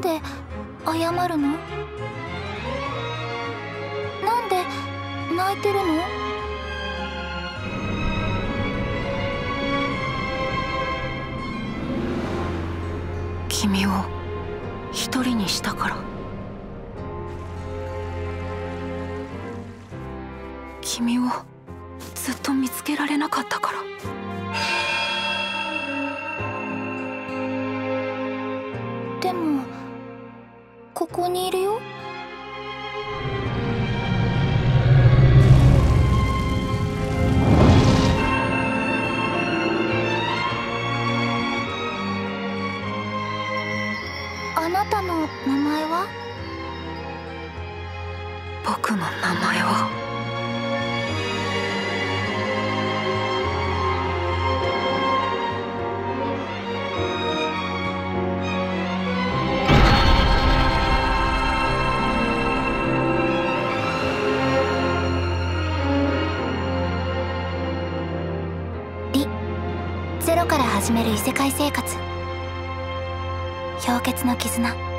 で謝るの？なんで泣いてるの？君を一人にしたから。君をずっと見つけられなかったから。でもここにいるよ。あなたの名前は？僕の名前は？ゼロから始める異世界生活。氷結の絆。